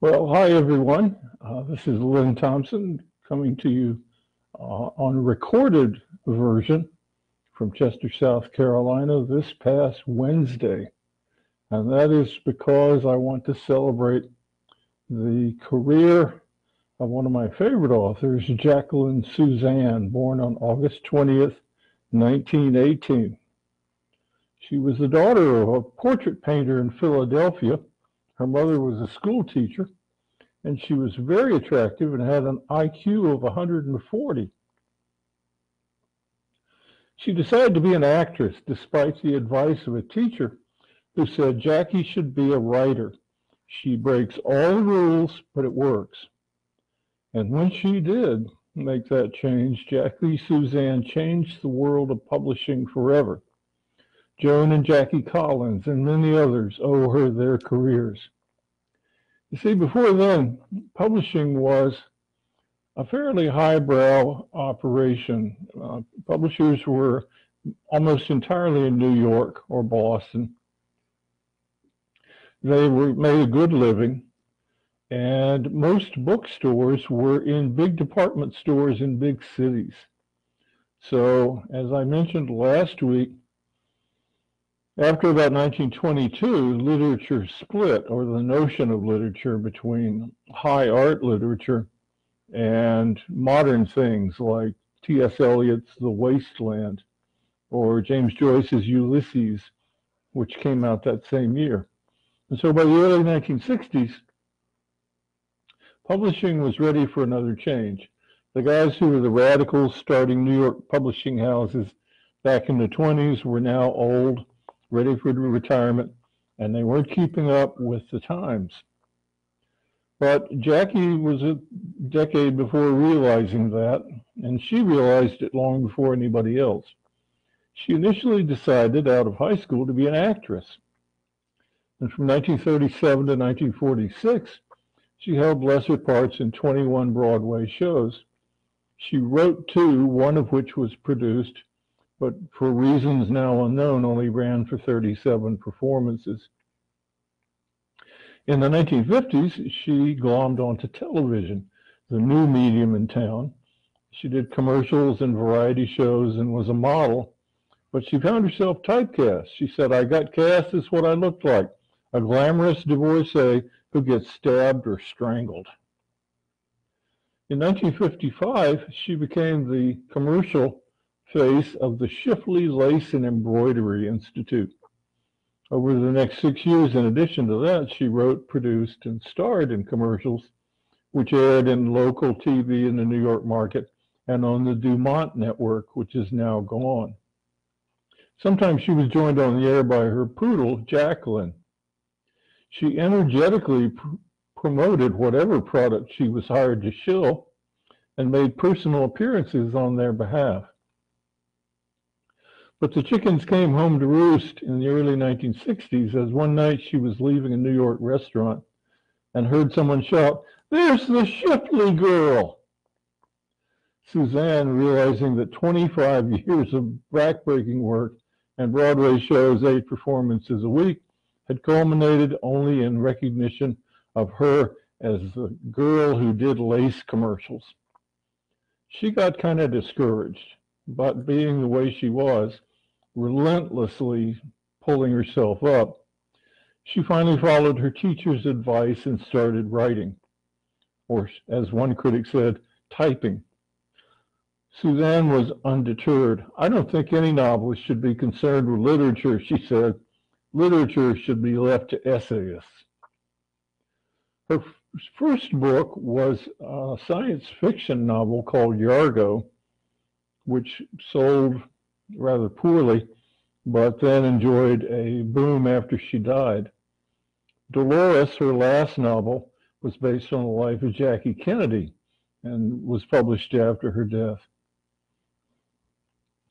Well, hi everyone. Uh, this is Lin Thompson coming to you uh, on a recorded version from Chester, South Carolina this past Wednesday. And that is because I want to celebrate the career of one of my favorite authors, Jacqueline Susann, born on August 20th, 1918. She was the daughter of a portrait painter in Philadelphia. Her mother was a school teacher, and she was very attractive and had an IQ of 140. She decided to be an actress despite the advice of a teacher who said Jackie should be a writer. She breaks all the rules, but it works. And when she did make that change, Jackie Susann changed the world of publishing forever. Joan and Jackie Collins and many others owe her their careers. You see, before then, publishing was a fairly highbrow operation. Uh, publishers were almost entirely in New York or Boston. They were made a good living and most bookstores were in big department stores in big cities. So, as I mentioned last week, after about 1922, literature split, or the notion of literature between high art literature and modern things like T.S. Eliot's The Waste Land or James Joyce's Ulysses, which came out that same year. And so by the early 1960s, Publishing was ready for another change. The guys who were the radicals starting New York publishing houses back in the 20s were now old, ready for retirement, and they weren't keeping up with the times. But Jackie was a decade before realizing that, and she realized it long before anybody else. She initially decided out of high school to be an actress. And from 1937 to 1946, she held lesser parts in 21 Broadway shows. She wrote two, one of which was produced, but for reasons now unknown, only ran for 37 performances. In the 1950s, she glommed onto television, the new medium in town. She did commercials and variety shows and was a model, but she found herself typecast. She said, I got cast as what I looked like, a glamorous divorcee who gets stabbed or strangled. In 1955, she became the commercial face of the Schiffli Lace and Embroidery Institute. Over the next six years, in addition to that, she wrote, produced, and starred in commercials, which aired in local TV in the New York market and on the Dumont network, which is now gone. Sometimes she was joined on the air by her poodle, Jacqueline, she energetically pr promoted whatever product she was hired to shill and made personal appearances on their behalf. But the chickens came home to roost in the early 1960s as one night she was leaving a New York restaurant and heard someone shout, There's the Schiffli girl! Susann, realizing that 25 years of backbreaking work and Broadway shows, eight performances a week, had culminated only in recognition of her as the girl who did lace commercials. She got kind of discouraged, but being the way she was, relentlessly pulling herself up, she finally followed her teacher's advice and started writing, or as one critic said, typing. Susann was undeterred. I don't think any novelist should be concerned with literature, she said literature should be left to essayists. Her first book was a science fiction novel called Yargo, which sold rather poorly, but then enjoyed a boom after she died. Dolores, her last novel, was based on the life of Jackie Kennedy and was published after her death.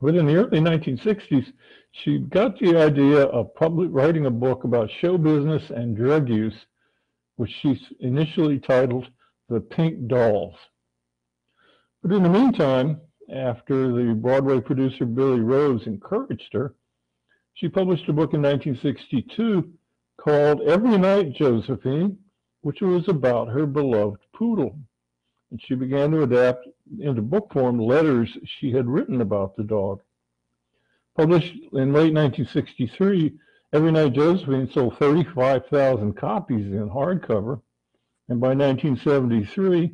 But in the early 1960s, she got the idea of public, writing a book about show business and drug use, which she initially titled The Pink Dolls. But in the meantime, after the Broadway producer Billy Rose encouraged her, she published a book in 1962 called Every Night, Josephine, which was about her beloved poodle. And she began to adapt into book form letters she had written about the dog. Published in late 1963, Every Night Josephine sold 35,000 copies in hardcover, and by 1973,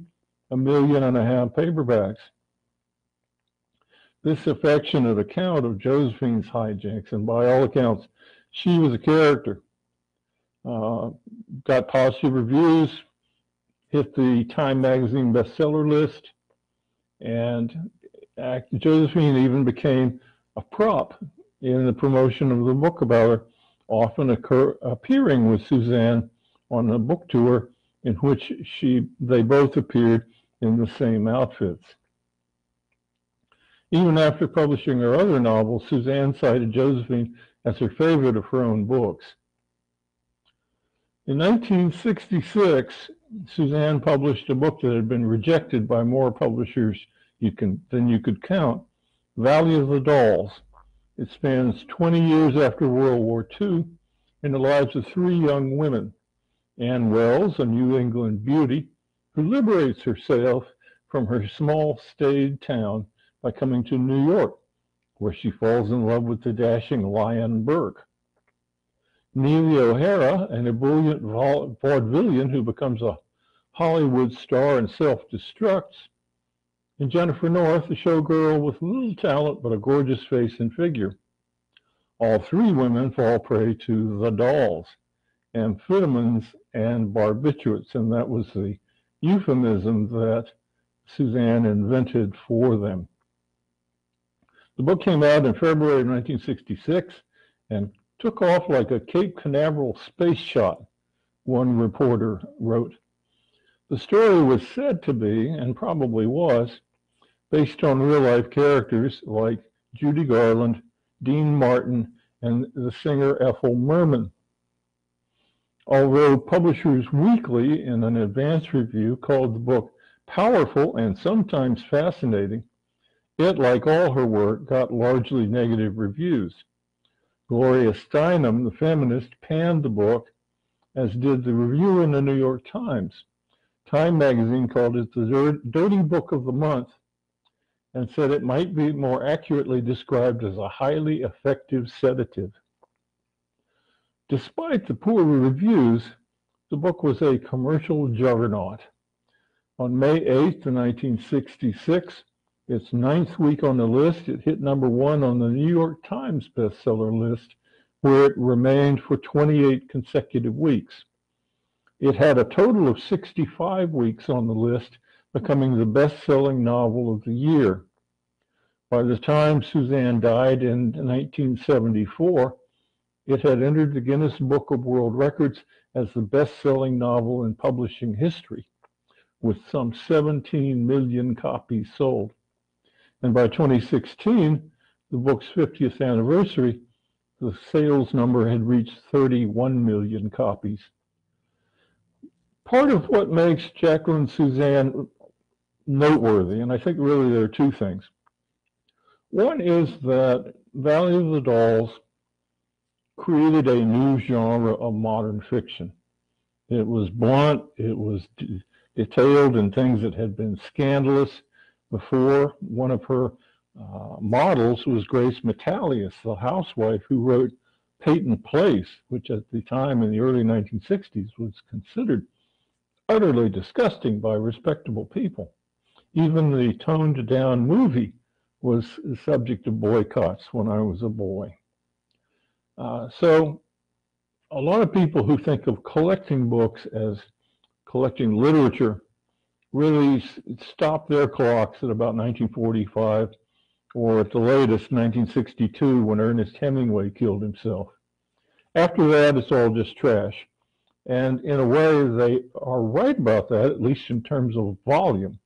a million and a half paperbacks. This affectionate account of Josephine's hijinks, and by all accounts, she was a character, uh, got positive reviews, hit the Time Magazine bestseller list, and Josephine even became a prop in the promotion of the book about her, often occur, appearing with Susann on a book tour in which she they both appeared in the same outfits. Even after publishing her other novels, Susann cited Josephine as her favorite of her own books. In 1966, Susann published a book that had been rejected by more publishers you can, than you could count, Valley of the Dolls. It spans 20 years after World War II in the lives of three young women, Anne Wells, a New England beauty, who liberates herself from her small staid town by coming to New York, where she falls in love with the dashing Lyon Burke. Neely O'Hara, an ebullient vaudevillian who becomes a Hollywood star and self-destructs, and Jennifer North, a showgirl with little talent but a gorgeous face and figure. All three women fall prey to the dolls, amphetamines and barbiturates, and that was the euphemism that Susann invented for them. The book came out in February of 1966 and took off like a Cape Canaveral space shot, one reporter wrote. The story was said to be, and probably was, based on real life characters like Judy Garland, Dean Martin, and the singer Ethel Merman. Although Publishers Weekly, in an advance review, called the book powerful and sometimes fascinating, it, like all her work, got largely negative reviews. Gloria Steinem, the feminist, panned the book, as did the reviewer in the New York Times. Time magazine called it the dirty book of the month and said it might be more accurately described as a highly effective sedative. Despite the poor reviews, the book was a commercial juggernaut. On May 8, 1966, its ninth week on the list, it hit number one on the New York Times bestseller list, where it remained for 28 consecutive weeks. It had a total of 65 weeks on the list, becoming the best-selling novel of the year. By the time Susann died in 1974, it had entered the Guinness Book of World Records as the best-selling novel in publishing history, with some 17 million copies sold. And by 2016, the book's 50th anniversary, the sales number had reached 31 million copies. Part of what makes Jacqueline Susann noteworthy, and I think really there are two things. One is that Valley of the Dolls created a new genre of modern fiction. It was blunt, it was detailed in things that had been scandalous, before. One of her uh, models was Grace Metalious, the housewife who wrote Peyton Place, which at the time in the early 1960s was considered utterly disgusting by respectable people. Even the toned down movie was subject to boycotts when I was a boy. Uh, so a lot of people who think of collecting books as collecting literature really stopped their clocks at about 1945 or at the latest 1962 when Ernest Hemingway killed himself. After that, it's all just trash. And in a way, they are right about that, at least in terms of volume,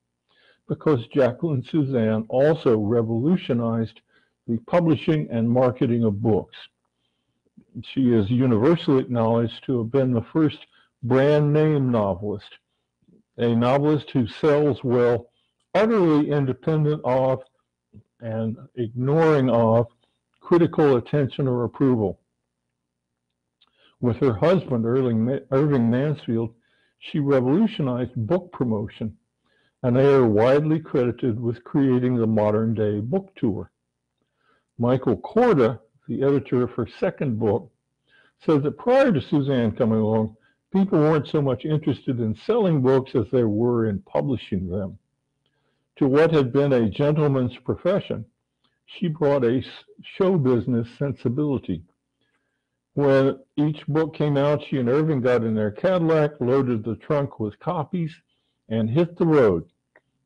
because Jacqueline Susann also revolutionized the publishing and marketing of books. She is universally acknowledged to have been the first brand name novelist a novelist who sells well, utterly independent of and ignoring of critical attention or approval. With her husband, Irving Mansfield, she revolutionized book promotion, and they are widely credited with creating the modern day book tour. Michael Korda, the editor of her second book, says that prior to Susann coming along, people weren't so much interested in selling books as they were in publishing them. To what had been a gentleman's profession, she brought a show business sensibility. When each book came out, she and Irving got in their Cadillac, loaded the trunk with copies, and hit the road.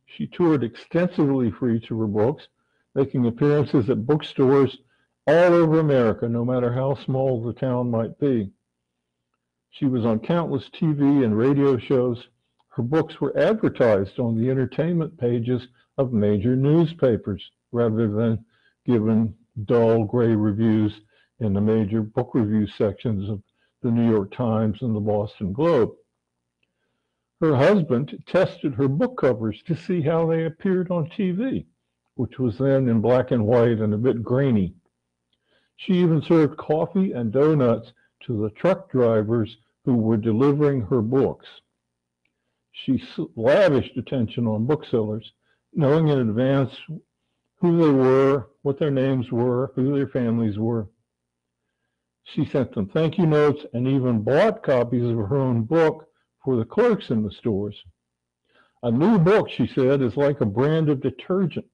She toured extensively for each of her books, making appearances at bookstores all over America, no matter how small the town might be. She was on countless TV and radio shows. Her books were advertised on the entertainment pages of major newspapers rather than given dull gray reviews in the major book review sections of the New York Times and the Boston Globe. Her husband tested her book covers to see how they appeared on TV, which was then in black and white and a bit grainy. She even served coffee and donuts to the truck drivers who were delivering her books. She lavished attention on booksellers, knowing in advance who they were, what their names were, who their families were. She sent them thank you notes and even bought copies of her own book for the clerks in the stores. A new book, she said, is like a brand of detergent.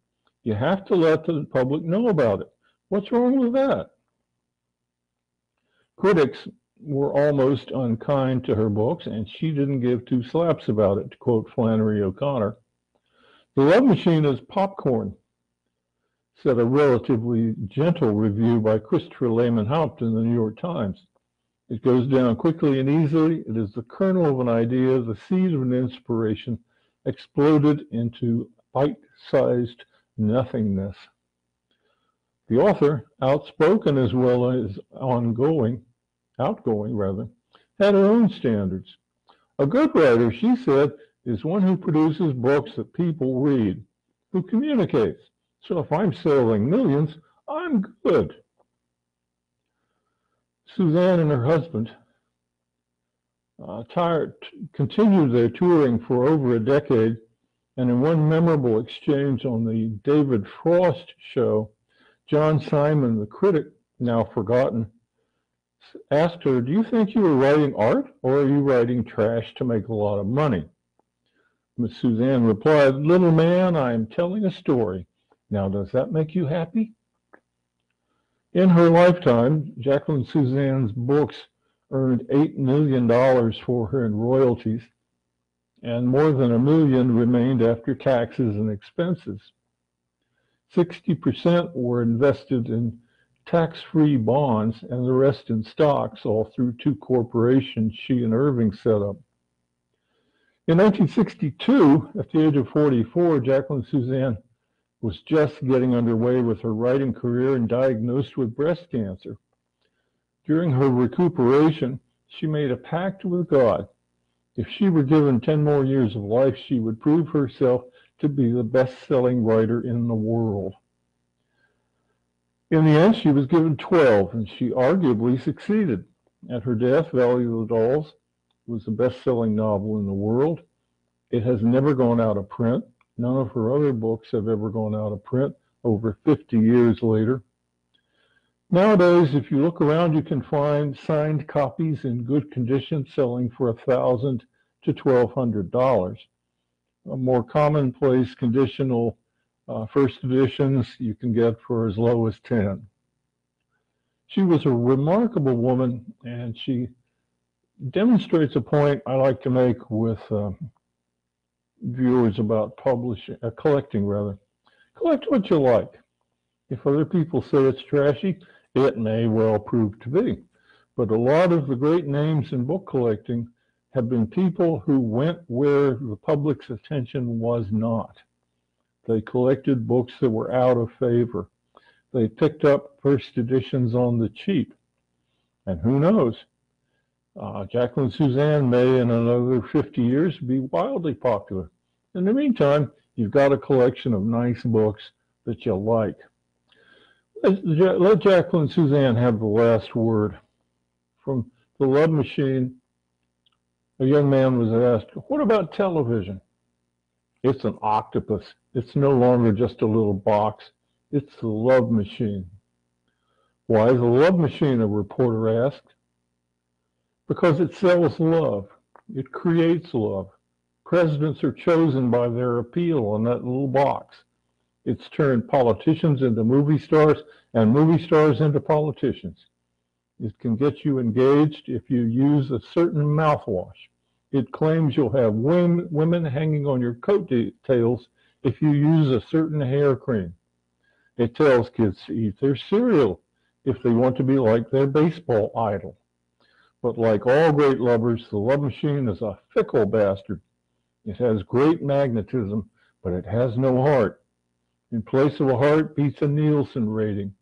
You have to let the public know about it. What's wrong with that? Critics were almost unkind to her books, and she didn't give two slaps about it, to quote Flannery O'Connor. The Love Machine is popcorn said a relatively gentle review by Christopher Lehmann-Haupt in the New York Times. It goes down quickly and easily. It is the kernel of an idea, the seed of an inspiration, exploded into bite-sized nothingness. The author, outspoken as well as ongoing, outgoing rather, had her own standards. A good writer, she said, is one who produces books that people read, who communicates, so if I'm selling millions, I'm good. Susann and her husband uh, tired, continued their touring for over a decade, and in one memorable exchange on the David Frost show, John Simon, the critic, now forgotten, asked her, Do you think you are writing art or are you writing trash to make a lot of money? Miss Susann replied, Little man, I am telling a story. Now, does that make you happy? In her lifetime, Jacqueline Susann's books earned $8 million for her in royalties, and more than a million remained after taxes and expenses. 60% were invested in tax-free bonds and the rest in stocks, all through two corporations she and Irving set up. In 1962, at the age of 44, Jacqueline Susann was just getting underway with her writing career and diagnosed with breast cancer. During her recuperation, she made a pact with God. If she were given 10 more years of life, she would prove herself to be the best-selling writer in the world. In the end, she was given 12, and she arguably succeeded. At her death, Valley of the Dolls was the best-selling novel in the world. It has never gone out of print. None of her other books have ever gone out of print over 50 years later. Nowadays, if you look around, you can find signed copies in good condition selling for 1,000 to $1,200. A more commonplace conditional uh, first editions you can get for as low as 10. She was a remarkable woman, and she demonstrates a point I like to make with uh, viewers about publishing, uh, collecting rather. Collect what you like. If other people say it's trashy, it may well prove to be. But a lot of the great names in book collecting have been people who went where the public's attention was not. They collected books that were out of favor. They picked up first editions on the cheap. And who knows? Uh, Jacqueline Susann may, in another 50 years, be wildly popular. In the meantime, you've got a collection of nice books that you like. Let, let Jacqueline Susann have the last word. From The Love Machine, A young man was asked, What about television? It's an octopus. It's no longer just a little box. It's the love machine. Why a love machine? A reporter asked. Because it sells love. It creates love. Presidents are chosen by their appeal in that little box. It's turned politicians into movie stars and movie stars into politicians. It can get you engaged if you use a certain mouthwash. It claims you'll have women hanging on your coattails if you use a certain hair cream. It tells kids to eat their cereal if they want to be like their baseball idol. But like all great lovers, the love machine is a fickle bastard. It has great magnetism, but it has no heart. In place of a heart beats a Nielsen rating.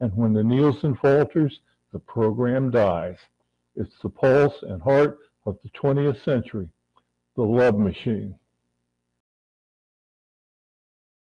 And when the Nielsen falters, the program dies. It's the pulse and heart of the 20th century, the love machine.